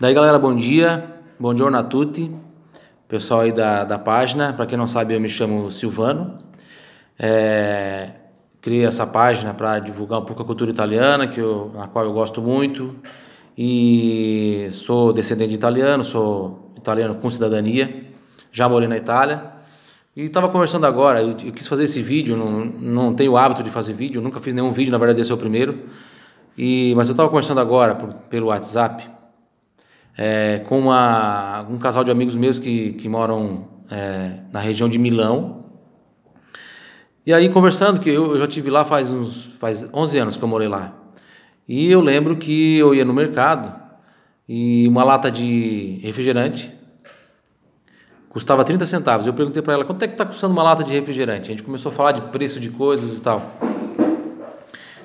Daí galera, bom dia, bom giorno a tutti, pessoal aí da, da página, para quem não sabe eu me chamo Silvano, é, criei essa página para divulgar um pouco a cultura italiana, que eu, a qual eu gosto muito, e sou descendente de italiano, sou italiano com cidadania, já morei na Itália, e estava conversando agora, eu, eu, quis fazer esse vídeo, não, não tenho o hábito de fazer vídeo, nunca fiz nenhum vídeo, na verdade esse é o primeiro, e, mas eu estava conversando agora por, pelo WhatsApp, é, com uma, um casal de amigos meus que, que moram é, na região de Milão. E aí conversando, que eu, eu já tive lá faz uns faz 11 anos que eu morei lá. E eu lembro que eu ia no mercado e uma lata de refrigerante custava 30 centavos. Eu perguntei para ela quanto é que está custando uma lata de refrigerante. A gente começou a falar de preço de coisas e tal.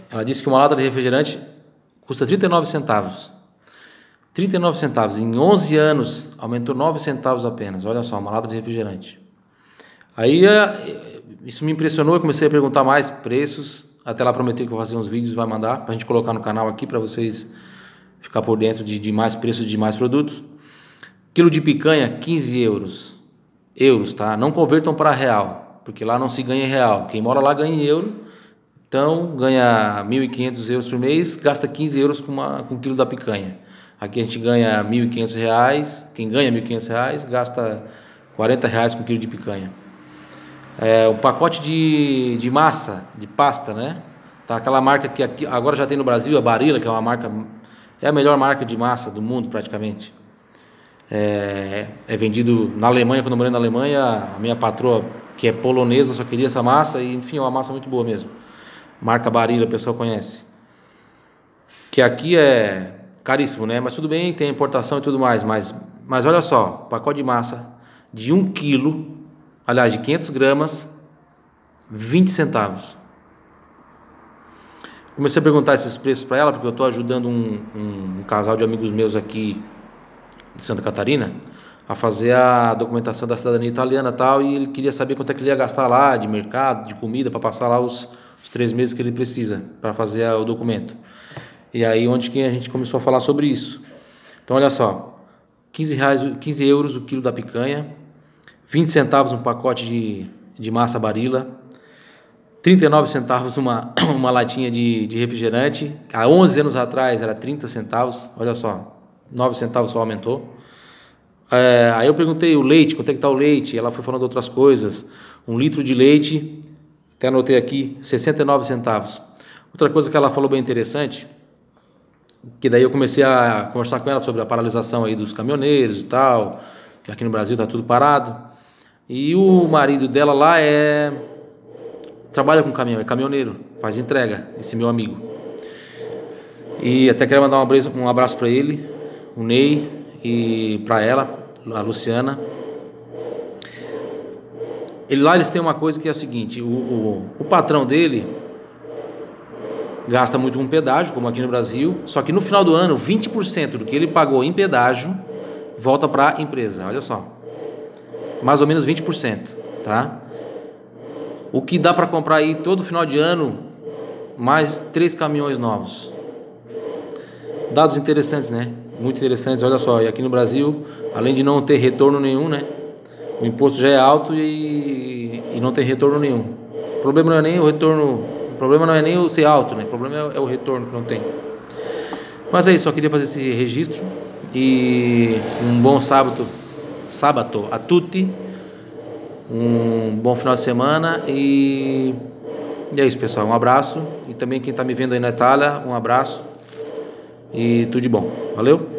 Ela disse que uma lata de refrigerante custa 39 centavos. 39 centavos. Em 11 anos, aumentou 9 centavos apenas. Olha só, uma lata de refrigerante. Aí é, isso me impressionou, eu comecei a perguntar mais preços. Até lá prometi que vou fazer uns vídeos, vai mandar para a gente colocar no canal aqui para vocês ficar por dentro de, de mais preços de mais produtos. Quilo de picanha, 15 euros. Euros, tá? Não convertam para real, porque lá não se ganha real. Quem mora lá ganha em euro. Então, ganha 1.500 euros por mês, gasta 15 euros com, uma, com um quilo da picanha. Aqui a gente ganha R$ 1.500, quem ganha R$ 1.500 gasta R$ reais com quilo de picanha. É, um pacote de, de massa, de pasta, né? Tá aquela marca que aqui, agora já tem no Brasil, a Barilla, que é uma marca, é a melhor marca de massa do mundo praticamente. É, é vendido na Alemanha, quando eu morei na Alemanha, a minha patroa, que é polonesa, só queria essa massa e enfim, é uma massa muito boa mesmo. Marca Barilla, o pessoal conhece. Que aqui é caríssimo, né? Mas tudo bem, tem importação e tudo mais, mas, mas olha só, pacote de massa de 1 quilo, aliás, de 500 gramas, 20 centavos. Comecei a perguntar esses preços para ela, porque eu estou ajudando um, um, um, casal de amigos meus aqui de Santa Catarina a fazer a documentação da cidadania italiana e tal, e ele queria saber quanto é que ele ia gastar lá de mercado, de comida, para passar lá os, os três meses que ele precisa para fazer o documento. E aí onde que a gente começou a falar sobre isso. Então olha só, 15, reais, 15 euros o quilo da picanha, 20 centavos um pacote de, de massa barila, 39 centavos uma, uma latinha de, de refrigerante. Há 11 anos atrás era 30 centavos, olha só, 9 centavos só aumentou. É, aí eu perguntei o leite, quanto é que está o leite? Ela foi falando outras coisas. Um litro de leite, até anotei aqui, 69 centavos. Outra coisa que ela falou bem interessante, que daí eu comecei a conversar com ela sobre a paralisação aí dos caminhoneiros e tal, que aqui no Brasil está tudo parado. E o marido dela lá é trabalha com caminhão, é caminhoneiro, faz entrega, esse meu amigo. E até quero mandar um abraço, um abraço para ele, o Ney e para ela, a Luciana. Ele lá eles têm uma coisa que é o seguinte, o, o, o patrão dele gasta muito com pedágio, como aqui no Brasil, só que no final do ano, 20% do que ele pagou em pedágio volta para a empresa. Olha só. Mais ou menos 20%, tá? O que dá para comprar aí todo final de ano mais três caminhões novos. Dados interessantes, né? Muito interessantes. Olha só, e aqui no Brasil, além de não ter retorno nenhum, né? O imposto já é alto e, e não tem retorno nenhum. O problema não é nem o retorno problema não é nem o ser alto, né? O problema é, é o retorno que não tem. Mas é isso, só queria fazer esse registro e um bom sábado, sábado a tutti, um bom final de semana e, e é isso, pessoal. Um abraço e também quem está me vendo aí na Itália, um abraço e tudo de bom. Valeu?